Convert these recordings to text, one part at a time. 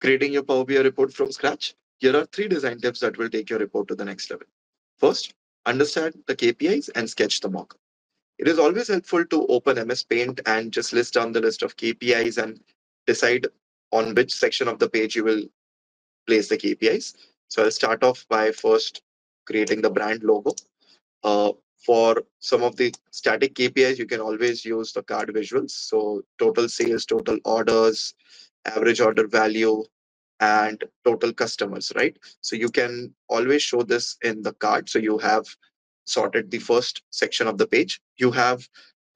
creating your Power BI report from scratch, here are three design tips that will take your report to the next level. First, understand the KPIs and sketch the mock. It is always helpful to open MS Paint and just list down the list of KPIs and decide on which section of the page you will place the KPIs. So I'll start off by first creating the brand logo. Uh, for some of the static KPIs, you can always use the card visuals. So total sales, total orders, average order value, and total customers, right? So you can always show this in the card. So you have sorted the first section of the page. You have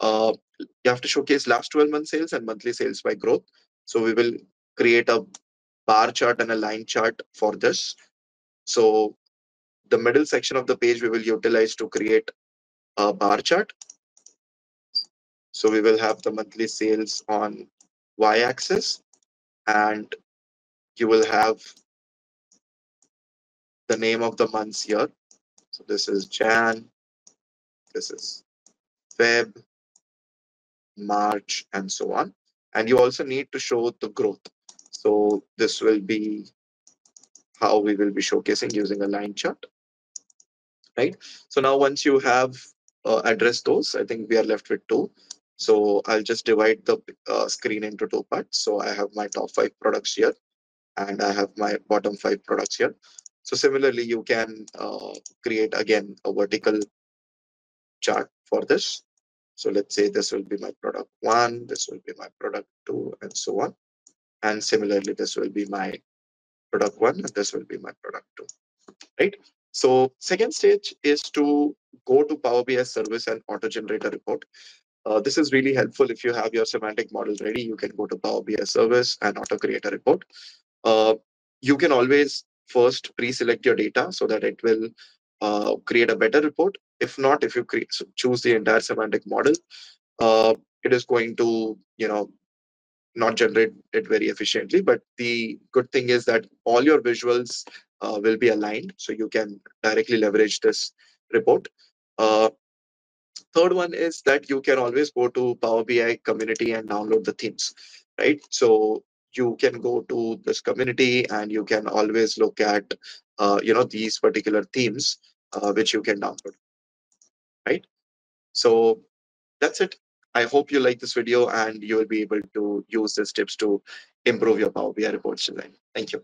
uh, you have to showcase last 12 month sales and monthly sales by growth. So we will create a bar chart and a line chart for this. So the middle section of the page we will utilize to create a bar chart. So we will have the monthly sales on y-axis and you will have the name of the months here. So this is Jan, this is Feb, March, and so on. And you also need to show the growth. So this will be how we will be showcasing using a line chart. Right. So now once you have uh, addressed those, I think we are left with two. So I'll just divide the uh, screen into two parts. So I have my top five products here and I have my bottom five products here. So similarly, you can uh, create again a vertical chart for this. So let's say this will be my product one, this will be my product two, and so on. And similarly, this will be my product one, and this will be my product two, right? So second stage is to go to Power BI service and auto-generate a report. Uh, this is really helpful if you have your semantic model ready. You can go to Power BI service and auto-create a report. Uh, you can always first pre-select your data so that it will uh, create a better report. If not, if you create, so choose the entire semantic model, uh, it is going to, you know, not generate it very efficiently. But the good thing is that all your visuals uh, will be aligned, so you can directly leverage this report. Uh, third one is that you can always go to Power BI community and download the themes, right? So you can go to this community and you can always look at uh, you know these particular themes uh, which you can download right? So that's it. I hope you like this video and you will be able to use these tips to improve your power bi reports design. Thank you